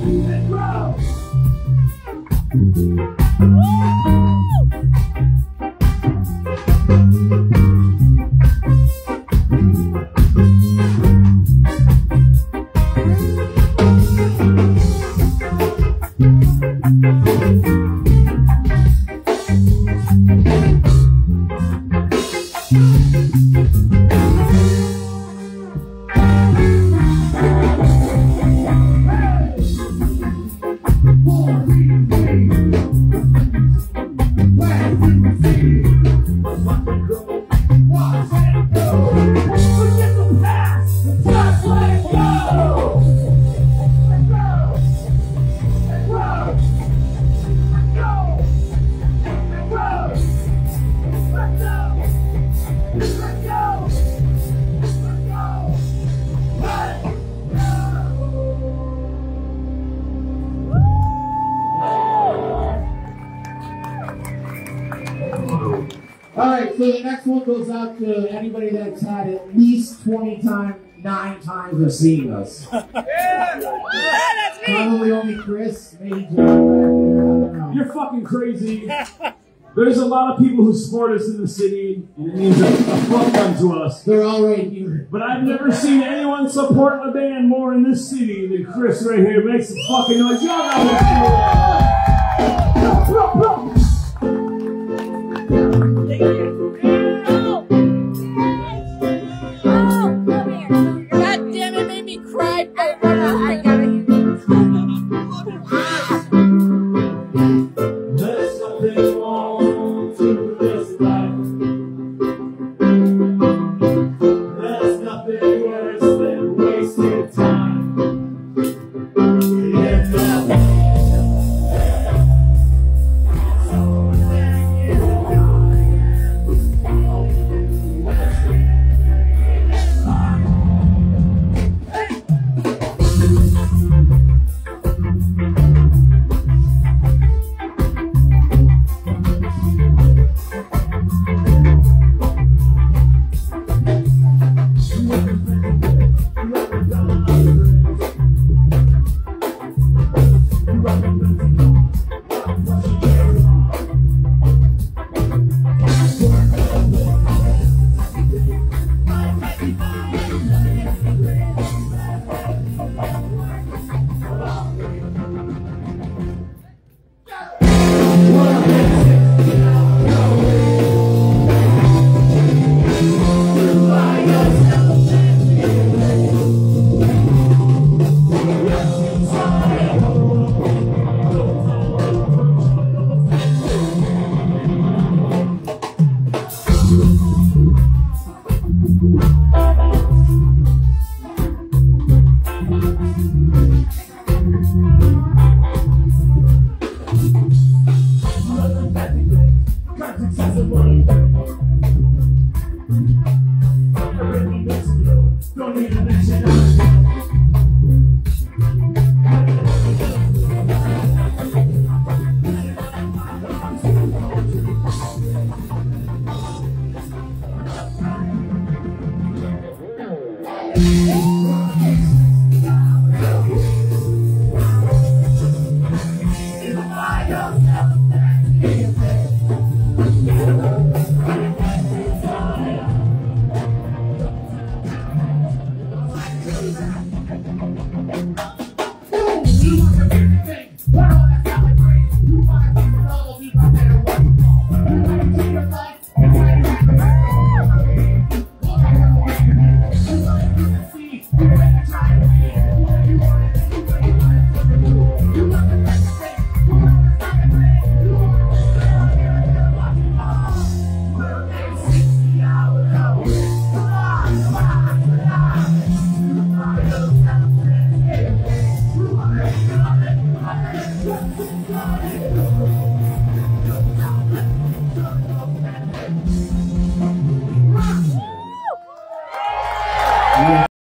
Let's low. Goes out to anybody that's had at least 20 times, nine times of seeing us. yeah! that's me! Probably only Chris, maybe John. You're fucking crazy. There's a lot of people who support us in the city, and it means a, a fuck ton to us. They're all right here. But I've never seen anyone support a band more in this city than Chris right here. Makes a fucking noise. Y'all know Thank far. Música Aleluya.